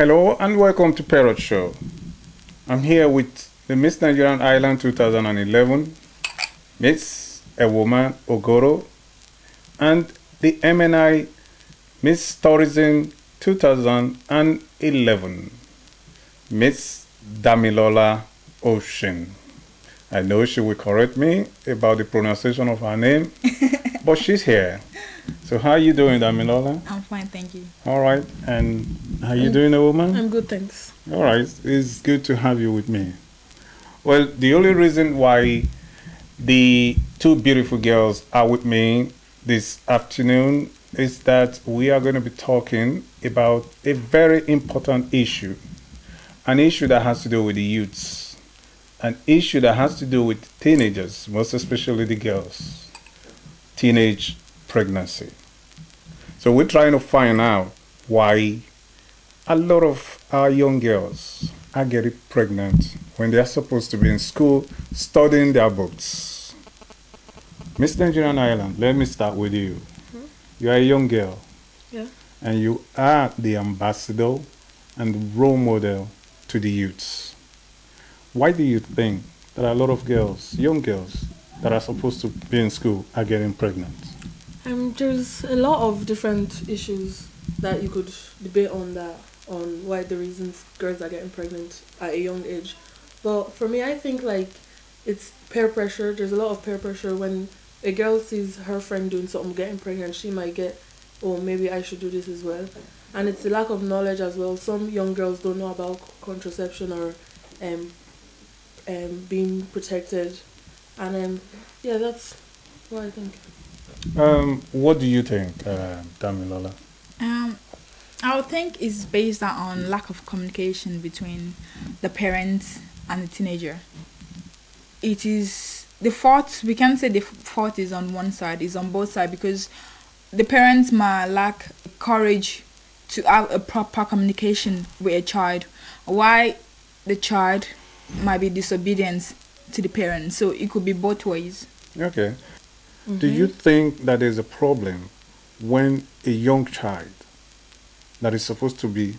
Hello and welcome to Perod Show. I'm here with the Miss Nigeria Ireland 2011, Miss Ewoma Ogoro, and the MNI Miss Tourism 2011, Miss Damilola Oshin. I know she will correct me about the pronunciation of her name, but she's here. So how are you doing, Damilola? I'm fine, thank you. All right, and how are you doing, Ewoma? I'm good, thanks. All right, it's good to have you with me. Well, the only reason why the two beautiful girls are with me this afternoon is that we are going to be talking about a very important issue, an issue that has to do with the youths, an issue that has to do with teenagers, most especially the girls, teenage pregnancy. So we're trying to find out why a lot of our young girls are getting pregnant when they're supposed to be in school studying their books. Miss Nigeria Ireland, let me start with you. Hmm? You are a young girl Yeah. and you are the ambassador and role model to the youths. Why do you think that a lot of girls, young girls, that are supposed to be in school are getting pregnant? Um, there's a lot of different issues that you could debate on that, on why the reasons girls are getting pregnant at a young age. But for me, I think like it's peer pressure. There's a lot of peer pressure when a girl sees her friend doing something, getting pregnant, she might get, oh, maybe I should do this as well. And it's the lack of knowledge as well. Some young girls don't know about contraception or um, um, being protected. And um, yeah, that's what I think. Um, what do you think, uh, Damilola? Um, I would think it's based on lack of communication between the parents and the teenager. It is the fault. We can't say the fault is on one side. It's on both sides because the parents might lack courage to have a proper communication with a child. Why the child might be disobedient to the parents. So it could be both ways. Okay. Do mm-hmm. you think that there's a problem when a young child that is supposed to be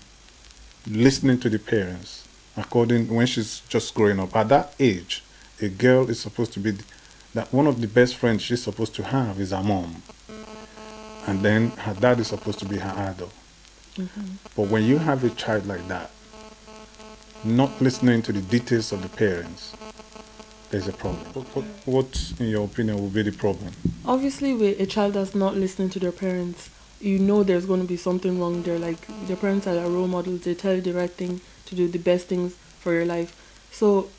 listening to the parents, according when she's just growing up at that age, a girl is supposed to be that one of the best friends she's supposed to have is her mom, and then her dad is supposed to be her idol. Mm-hmm. But when you have a child like that, not listening to the details of the parents, there's a problem. What, what, what in your opinion, will be the problem? Obviously, with a child that's not listening to their parents, you know there's going to be something wrong there. Like, their parents are their role models, they tell you the right thing to do, the best things for your life. So,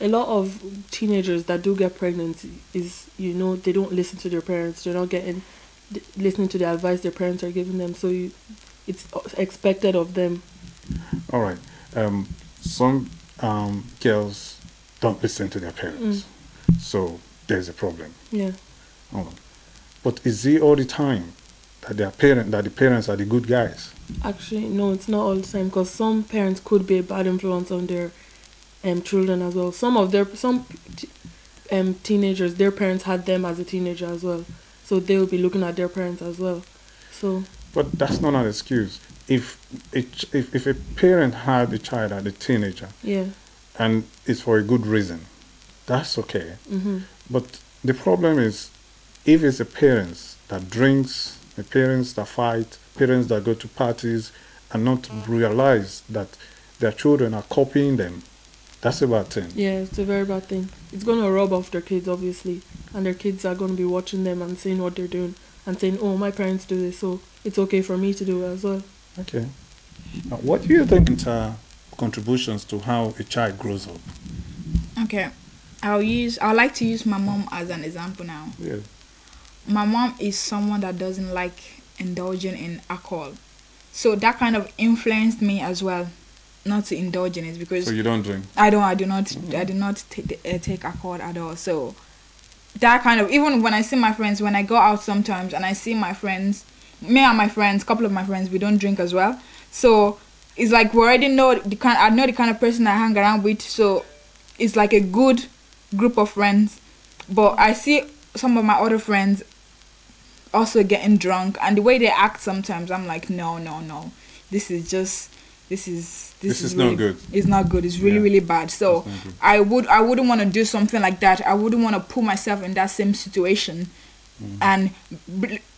a lot of teenagers that do get pregnant is, you know, they don't listen to their parents, they're not getting, listening to the advice their parents are giving them. So, you, it's expected of them. All right. Um, some um, girls don't listen to their parents, so there's a problem. Yeah. Oh. But is it all the time that their parent, that the parents are the good guys? Actually, no, it's not all the time because some parents could be a bad influence on their um, children as well. Some of their some t- um, teenagers, their parents had them as a teenager as well, so they will be looking at their parents as well. So But that's not an excuse. If a, ch- if, if a parent had a child as a teenager yeah, and it's for a good reason, that's okay. hmm But the problem is, if it's a parents that drinks, the parents that fight, parents that go to parties, and not realize that their children are copying them, that's a bad thing. yeah, it's a very bad thing. It's gonna rub off their kids obviously, and their kids are gonna be watching them and seeing what they're doing and saying, "Oh, my parents do this, so it's okay for me to do it as well." Okay. Now, what do you think are contributions to how a child grows up? Okay, I'll use. I like to use my mom as an example now. Yeah. my mom is someone that doesn't like indulging in alcohol so that kind of influenced me as well not to indulge in it because So you don't drink. i don't i do not i do not take, uh, take alcohol at all so that kind of even when i see my friends when i go out sometimes and i see my friends me and my friends couple of my friends we don't drink as well so it's like we already know the kind i know the kind of person i hang around with so it's like a good group of friends but i see some of my other friends also getting drunk and the way they act sometimes i'm like no no no this is just this is This is really, not good. It's not good. It's really Yeah. really bad. So It's not good. I would I wouldn't want to do something like that. I wouldn't want to put myself in that same situation, Mm. and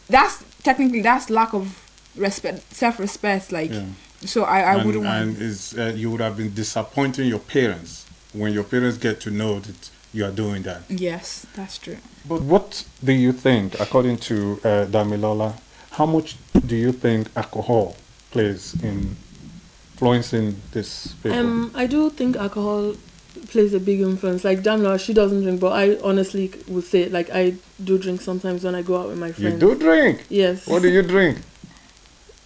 that's technically that's lack of respect, self respect. Like Yeah. So, I I and, wouldn't want. and is uh, you would have been disappointing your parents when your parents get to know that you are doing that. Yes, that's true. But what do you think, according to uh, Damilola, how much do you think alcohol plays in influencing this people? Um, I do think alcohol plays a big influence. Like Damla, she doesn't drink, but I honestly would say like I do drink sometimes when I go out with my friends. you do drink. Yes. What do you drink?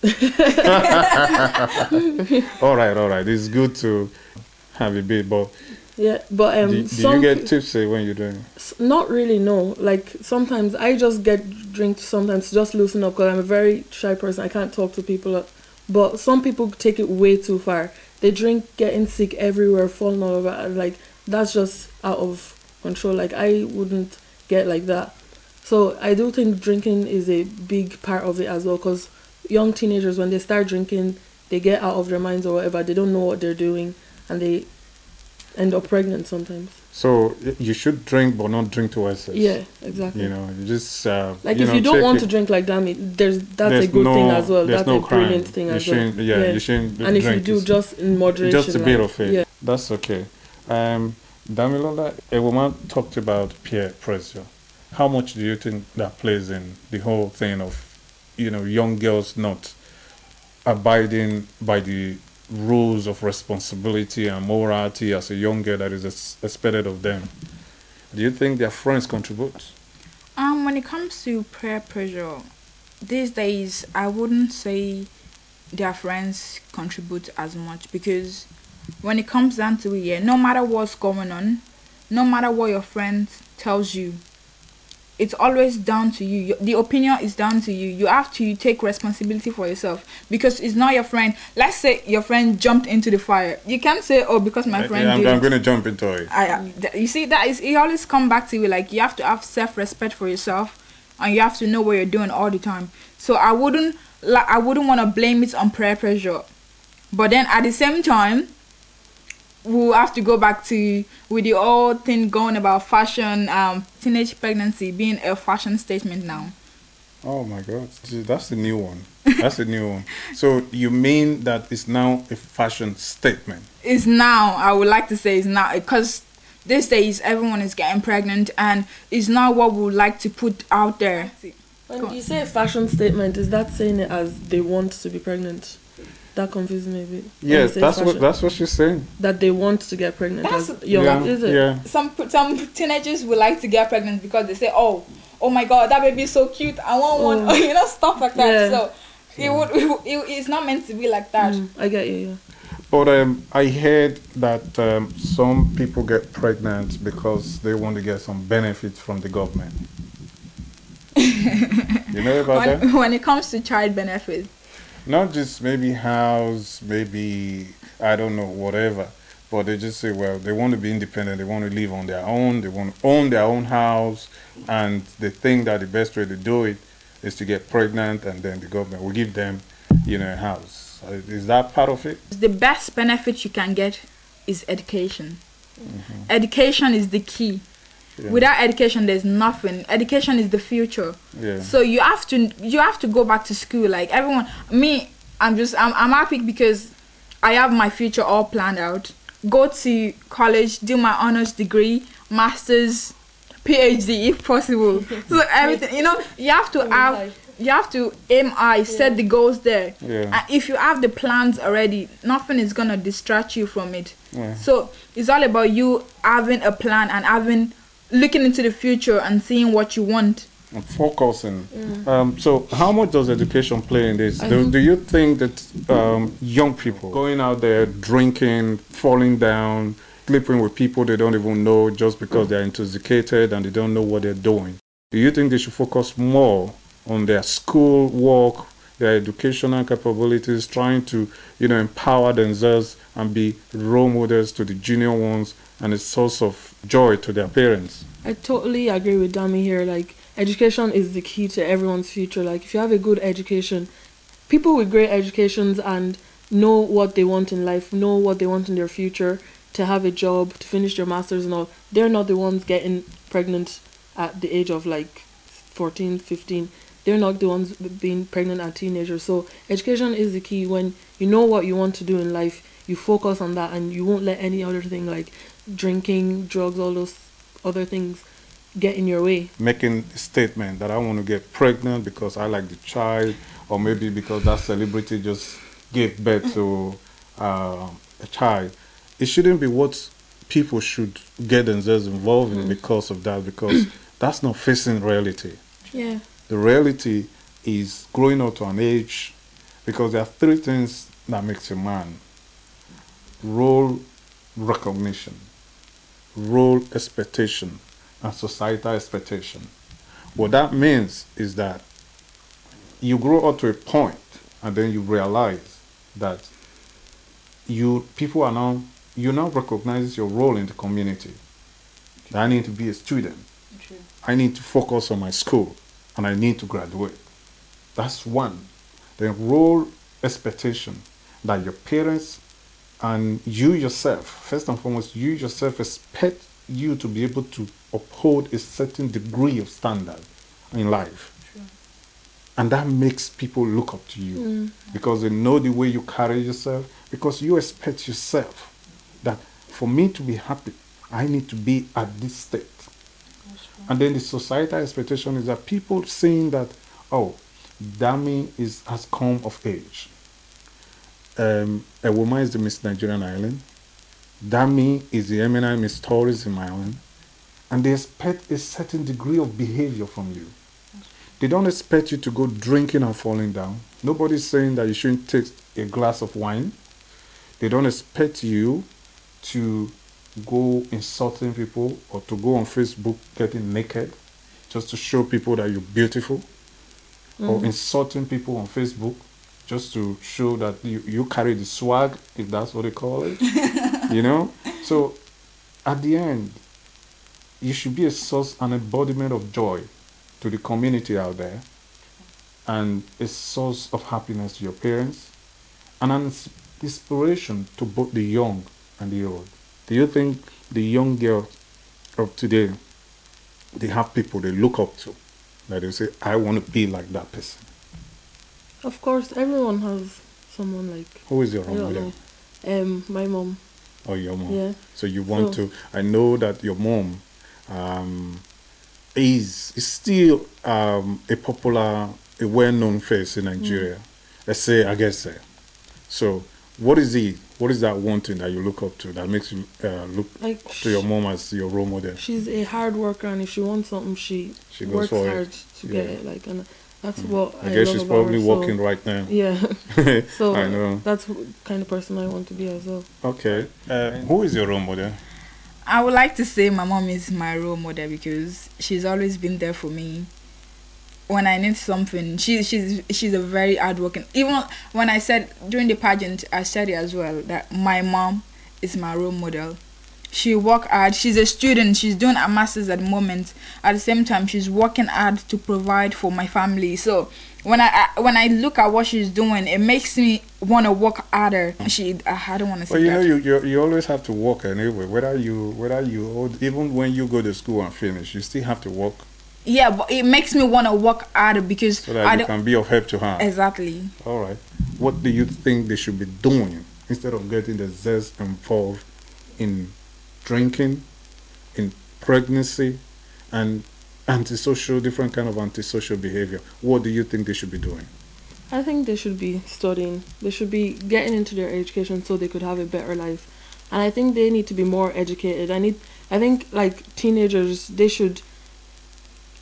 all right, all right. It's good to have a bit, but Yeah, but um, do, do some you get tipsy when you're doing? not really. No, like sometimes I just get drink sometimes to just loosen up because I'm a very shy person. I can't talk to people. But some people take it way too far. They drink, getting sick everywhere, falling all over. Like that's just out of control. Like I wouldn't get like that. So I do think drinking is a big part of it as well. Because young teenagers, when they start drinking, they get out of their minds or whatever. They don't know what they're doing, and they end up pregnant sometimes. So you should drink, but not drink to excess. Yeah, exactly. You know, you just uh, Like you if know, you don't want it. to drink like that, it- there's that's There's a good no, thing as well. That's no a crime. brilliant thing you as well. shouldn't, yeah, you shouldn't. and if you do just in moderation, just a bit of it. Yeah. That's okay. Um, Damilola, Ewoma talked about peer pressure. How much do you think that plays in the whole thing of, you know, young girls not abiding by the rules of responsibility and morality as a young girl that is ex- expected of them? Do you think their friends contribute? Um, when it comes to peer pressure, these days I wouldn't say their friends contribute as much because when it comes down to it, yeah, no matter what's going on, no matter what your friend tells you, it's always down to you. The opinion is down to you. You have to take responsibility for yourself because it's not your friend. Let's say your friend jumped into the fire. You can't say, "Oh, because my friend Yeah, I'm. I'm going to jump into it. I, you see that is it always come back to you like you have to have self-respect for yourself and you have to know what you're doing all the time so i wouldn't like i wouldn't want to blame it on peer pressure but then at the same time we'll have to go back to with the old thing going about fashion um teenage pregnancy being a fashion statement now Oh my God, that's the new one. That's a new one. So you mean that it's now a fashion statement? It's now i would like to say it's now because these days everyone is getting pregnant and it's not what we would like to put out there When you say a fashion statement, is that saying it as they want to be pregnant? That confuses me a bit. Yes, say that's what that's what she's saying. that they want to get pregnant That's- as young. yeah, Is it? yeah. some some teenagers would like to get pregnant because they say, "Oh, oh my God, that baby is so cute. I want one." Oh. you know, stuff like that. Yeah. So it would it, it's not meant to be like that. Mm, I get you. Yeah. But um, I heard that um, some people get pregnant because they want to get some benefit from the government. you know about that? When, when it comes to child benefit, Not just maybe house, maybe I don't know, whatever. But they just say, well, they want to be independent. They want to live on their own. They want to own their own house, and they think that the best way to do it is to get pregnant, and then the government will give them, you know, a house. Uh, Is that part of it? the best benefit you can get is education. Mm-hmm. Education is the key. Yeah. Without education, there's nothing. Education is the future. Yeah. So you have to you have to go back to school. Like everyone, me, I'm just I'm I'm happy because I have my future all planned out. Go to college, do my honors degree, masters, PhD if possible. so everything, you know, you have to have you have to aim high, set the goals there. Yeah. And if you have the plans already, nothing is gonna distract you from it. Yeah. So it's all about you having a plan and having looking into the future and seeing what you want. and focusing. Um, so, how much does education play in this? Do, do you think that um, young people going out there drinking, falling down, sleeping with people they don't even know just because they're intoxicated and they don't know what they're doing? Do you think they should focus more on their school work, their educational capabilities, trying to, you know, empower themselves and be role models to the junior ones and a source of joy to their parents? I totally agree with Dami here. Like, education is the key to everyone's future. Like, if you have a good education, people with great educations and know what they want in life, know what they want in their future, to have a job, to finish their masters and all. They're not the ones getting pregnant at the age of like 14, 15. They're not the ones being pregnant at teenagers. So education is the key. When you know what you want to do in life, you focus on that and you won't let any other thing like drinking, drugs, all those other things get in your way. Making a statement that I want to get pregnant because I like the child, or maybe because that celebrity just gave birth to uh, a child. It shouldn't be what people should get themselves involved in because of that, because that's not facing reality. Yeah. The reality is growing up to an age, because there are three things that makes a man role recognition, role expectation, and societal expectation. What that means is that you grow up to a point and then you realize that you people are now you now recognize your role in the community. I need to be a student. I need to focus on my school and I need to graduate. That's one. The role expectation that your parents and you yourself, first and foremost, you yourself expect you to be able to uphold a certain degree of standard in life. And that makes people look up to you because they know the way you carry yourself, because you expect yourself that for me to be happy, I need to be at this state. And then the societal expectation is that people saying that, oh, Dami is has come of age. Um, Ewoma is the Miss Nigeria Ireland. Dami is the MNI Miss Tourism Ireland. And they expect a certain degree of behavior from you. They don't expect you to go drinking and falling down. Nobody's saying that you shouldn't take a glass of wine. They don't expect you to go insulting people or to go on Facebook getting naked just to show people that you're beautiful or insulting people on Facebook just to show that you, you carry the swag, if that's what they call it. you know? So at the end, you should be a source and embodiment of joy to the community out there and a source of happiness to your parents and an inspiration to both the young and the old. Do you think the young girl of today they have people they look up to that they say, I want to be like that person? Of course, everyone has someone like Who is your I role don't model? know. Um, my mom. Or your mom? Yeah. So you want So- to? I know that your mom um, is is still um, a popular, a well-known face in Nigeria. Let's say, I guess. Uh, so, what is it? What is that one thing that you look up to that makes you uh, look Like to your mom as your role model? she's a hard worker, and if she wants something, she, She goes works for it. hard to get Yeah. it. Like, and that's what I I, guess she's probably her, so- working right now. Yeah. So I know. that's the kind of person I want to be as well. Okay. Uh, who is your role model? I would like to say my mom is my role model because she's always been there for me. When I need something, she she's she's a very hardworking. Even when I said during the pageant, I said it as well that my mom is my role model. She work hard. She's a student. She's doing a masters at the moment. At the same time, she's working hard to provide for my family. So when I, I when I look at what she's doing, it makes me want to work harder. She I don't want to say Well, you that. know, you, you you always have to work anyway. Whether you whether you even when you go to school and finish, you still have to work Yeah, but it makes me want to work harder because so that I you can be of help to her. exactly. All right. What do you think they should be doing instead of getting the zest involved in drinking, in pregnancy, and antisocial, different kind of antisocial behavior? What do you think they should be doing? I think they should be studying. They should be getting into their education so they could have a better life. And I think they need to be more educated. I need I think like teenagers they should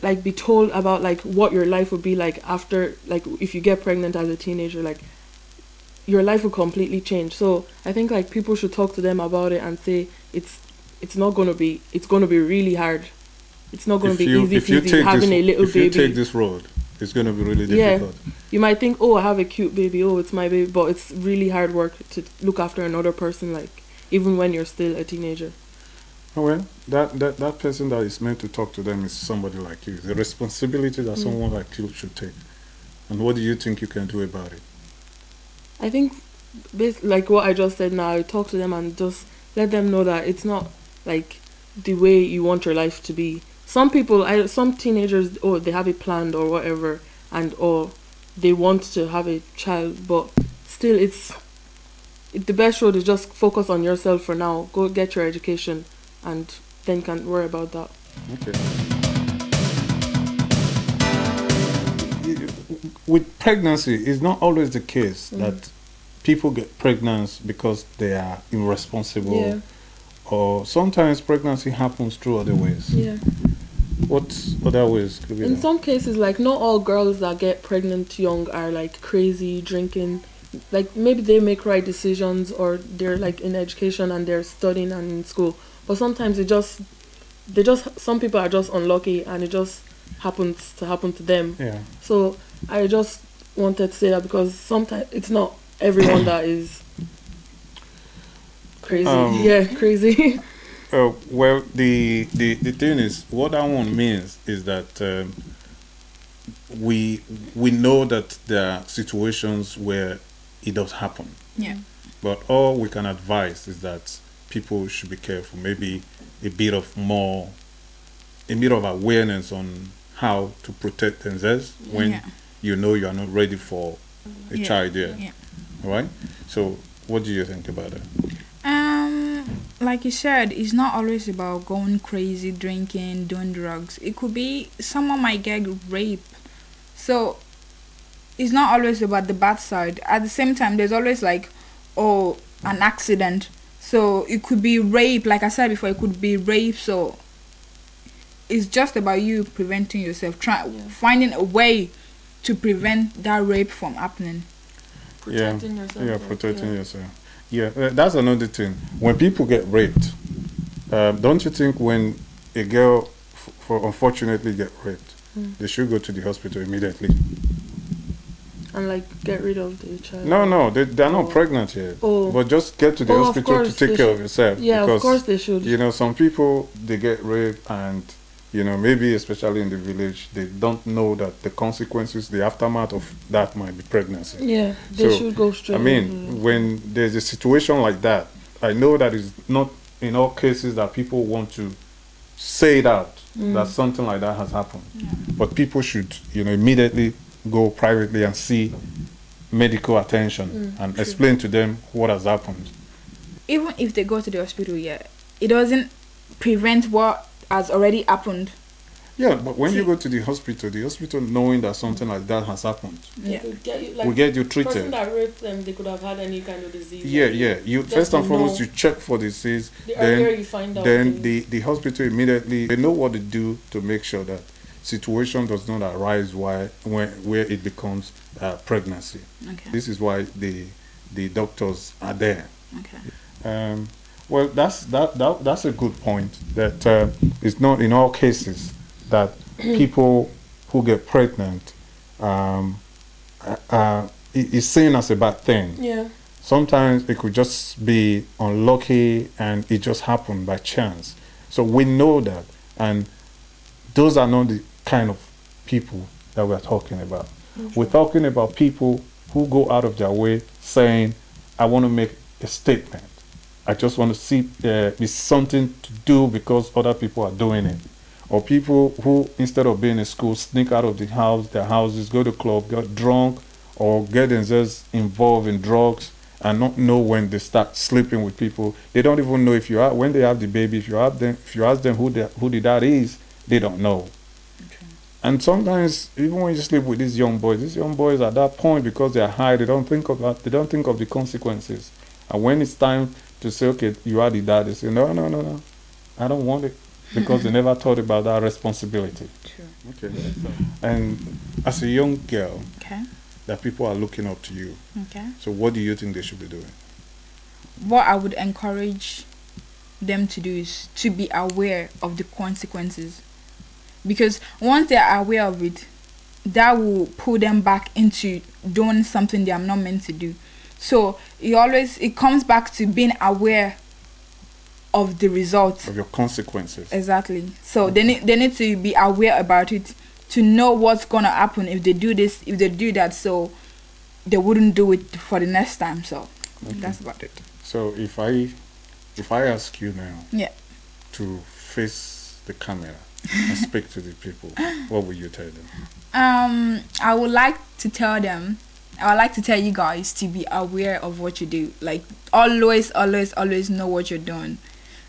like be told about like what your life would be like after like if you get pregnant as a teenager like your life will completely change. So I think like people should talk to them about it and say it's it's not gonna be it's gonna be really hard. It's not gonna If be you easy if you take having this a little if you take this road, it's going to be really difficult. Yeah. you might think, oh, I have a cute baby, oh, it's my baby, but it's really hard work to look after another person, like even when you're still a teenager. Oh, well, that, that that person that is meant to talk to them is somebody like you. The responsibility that Mm. someone like you should take. And what do you think you can do about it? I think like what I just said now, I talk to them and just let them know that it's not like the way you want your life to be. Some people, I some teenagers, oh, they have it planned or whatever, and or they want to have a child, but still, it's it, the best road is just focus on yourself for now. Go get your education, and then you can worry about that. Okay. With pregnancy, it's not always the case Mm. that people get pregnant because they are irresponsible, Yeah. Or sometimes pregnancy happens through other ways. Yeah. What other ways could be In there? some cases, like not all girls that get pregnant young are like crazy drinking. Like maybe they make right decisions or they're like in education and they're studying and in school. But sometimes it just they just some people are just unlucky and it just happens to happen to them. Yeah. So I just wanted to say that because sometimes it's not everyone that is crazy. Um, yeah, crazy. Uh, well, the, the the thing is, what that one means is that um, we we know that there are situations where it does happen. Yeah. But all we can advise is that people should be careful. Maybe a bit of more, a bit of awareness on how to protect themselves when yeah. you know you are not ready for a Yeah. child yet. Yeah. All right. So, what do you think about it? Um, like you said, it's not always about going crazy, drinking, doing drugs. It could be someone might get raped. So it's not always about the bad side. At the same time, there's always like, oh, an accident. So it could be rape. Like I said before, it could be rape. So it's just about you preventing yourself, trying Yeah. finding a way to prevent that rape from happening. Protecting yourself. Yeah, protecting yeah. yourself. Yeah, uh, that's another thing. When people get raped, um, don't you think when a girl, f- for unfortunately get raped, Mm. they should go to the hospital immediately? And like get rid of the child. No, no, they they're not Oh. pregnant yet. Oh. But just get to the Oh, hospital to take care should- of yourself. Yeah, because, of course they should. You know, some people they get raped and you know maybe especially in the village they don't know that the consequences, the aftermath of that might be pregnancy. Yeah, they So, should go straight. I mean, into- when there's a situation like that, I know that it's not in all cases that people want to say that Mm. that something like that has happened. But people should, you know, immediately go privately and see medical attention Mm, and true. explain to them what has happened. even if they go to the hospital, yeah, it doesn't prevent what has already happened. Yeah, but when you go to the hospital, the hospital knowing that something like that has happened, They Yeah. could get you, like, will get you the person treated. that raped them, they could have had any kind of disease. Yeah, already. yeah. You first and foremost know. you check for disease, The then you find out, then the, the, the hospital immediately they know what to do to make sure that situation does not arise why when where it becomes uh, pregnancy. Okay. This is why the the doctors are there. Okay. Um, well, that's that, that that's a good point. That uh, it's not in all cases that people who get pregnant um, uh, uh, is seen as a bad thing yeah, sometimes it could just be unlucky and it just happened by chance. So we know that, and those are not the kind of people that we're talking about. We're talking about people who go out of their way saying, I want to make a statement. I just want to see uh, it's something to do because other people are doing it. Or people who, instead of being in school, sneak out of the house, their houses, go to club, get drunk, or get themselves involved in drugs and not know when they start sleeping with people. They don't even know if you are when they have the baby. If you ask them, if you ask them who the, who the dad is, they don't know. And sometimes, even when you sleep with these young boys, these young boys at that point because they are high, they don't think about they don't think of the consequences. And when it's time to say, okay, you are the dad, they say, no, no, no, no, I don't want it because they never thought about that responsibility. True. Okay. And as a young girl, Okay. that people are looking up to you. Okay. So what do you think they should be doing? What I would encourage them to do is to be aware of the consequences. Because once they're aware of it, that will pull them back into doing something they are not meant to do. So it always it comes back to being aware of the results. Of your consequences. Exactly. So they need they need to be aware about it to know what's gonna happen if they do this, if they do that. So they wouldn't do it for the next time. So That's about it. So if I if I ask you now Yeah. to face the camera and speak to the people, what will you tell them? Um, I would like to tell them. I would like to tell you guys to be aware of what you do. Like always, always, always know what you're doing.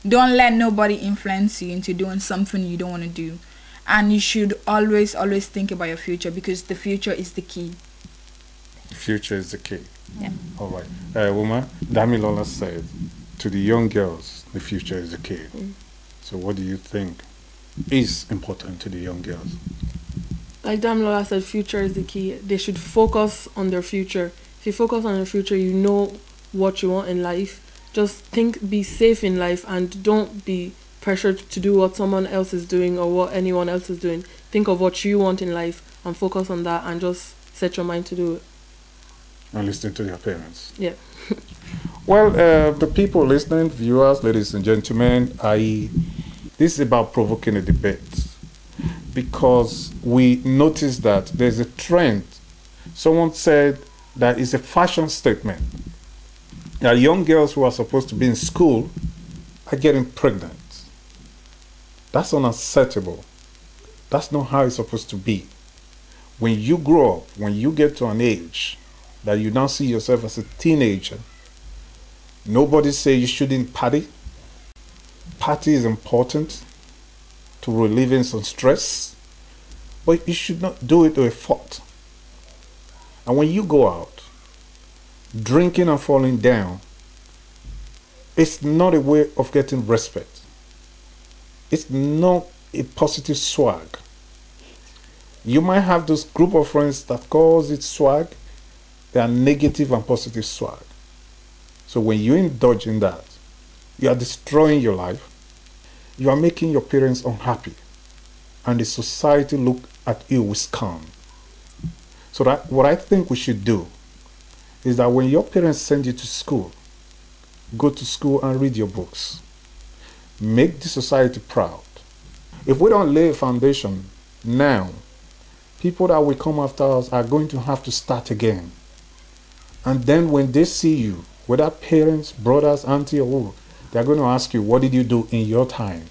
Don't let nobody influence you into doing something you don't want to do. And you should always, always think about your future because the future is the key. The future is the key. Yeah. All right. Uh, woman, Damilola said to the young girls, the future is the key. So what do you think is important to the young girls? Like Damilola said, future is the key. They should focus on their future. If you focus on your future, you know what you want in life. Just think, be safe in life, and don't be pressured to do what someone else is doing or what anyone else is doing. Think of what you want in life and focus on that, and just set your mind to do it. And listen to your parents. Yeah. Well, uh, the people listening, viewers, ladies and gentlemen, I this is about provoking a debate because we notice that there's a trend. Someone said that it's a fashion statement that young girls who are supposed to be in school are getting pregnant. That's unacceptable. That's not how it's supposed to be. When you grow up, when you get to an age that you now see yourself as a teenager, nobody say you shouldn't party. Party is important to relieving some stress, but you should not do it to a fault. And when you go out, drinking and falling down, it's not a way of getting respect. It's not a positive swag. You might have those group of friends that calls it swag. They are negative and positive swag. So when you indulge in that, you are destroying your life. You are making your parents unhappy. And the society look at you with scorn. So that what I think we should do is that when your parents send you to school, go to school and read your books. Make the society proud. If we don't lay a foundation now, people that will come after us are going to have to start again. And then when they see you, whether parents, brothers, auntie, or who, they're going to ask you, What did you do in your time?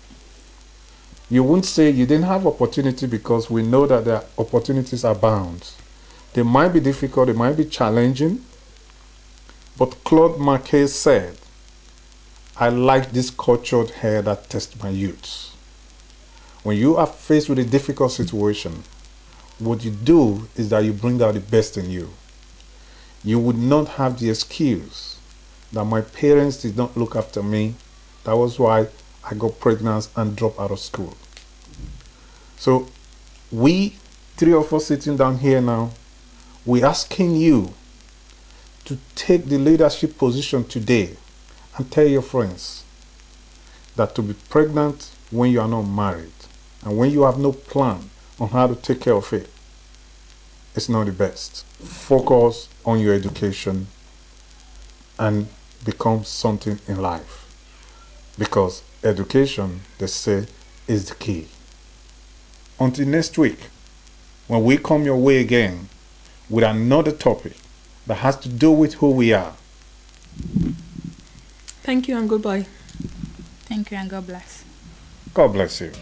You won't say you didn't have opportunity because we know that the opportunities are bound. They might be difficult, they might be challenging. But Claude Marquet said, I like this cultured hair that tests my youth. When you are faced with a difficult situation, what you do is that you bring out the best in you. You would not have the excuse that my parents did not look after me. That was why I got pregnant and dropped out of school. So, we, three of us sitting down here now, we're asking you to take the leadership position today and tell your friends that to be pregnant when you are not married and when you have no plan on how to take care of it, it's not the best. Focus on your education and become something in life. Because education, they say, is the key. Until next week, when we come your way again with another topic that has to do with who we are. Thank you and goodbye. Thank you and God bless. God bless you.